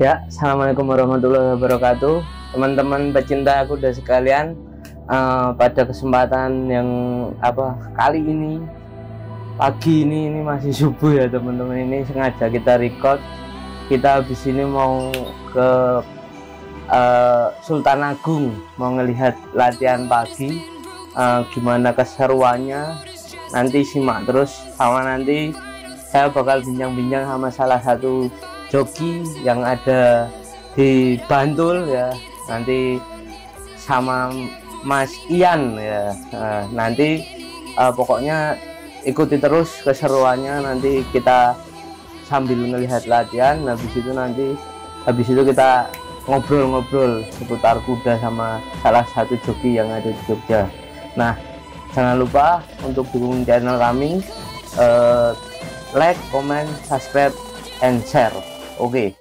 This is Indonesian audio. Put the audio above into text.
Ya, assalamualaikum warahmatullahi wabarakatuh, teman-teman pecinta kuda sekalian. Uh, pada kesempatan yang apa kali ini pagi ini ini masih subuh ya teman-teman. Ini sengaja kita record. Kita habis ini mau ke uh, Sultan Agung mau ngelihat latihan pagi uh, gimana keseruannya. Nanti simak terus sama nanti saya bakal bincang-bincang sama salah satu joki yang ada di Bantul ya. Nanti sama Mas Ian ya. Nah, nanti uh, pokoknya ikuti terus keseruannya. Nanti kita sambil melihat latihan habis itu nanti habis itu kita ngobrol-ngobrol seputar kuda sama salah satu joki yang ada di Jogja. Nah jangan lupa untuk dukung channel kami uh, like, comment, subscribe, and share oke okay.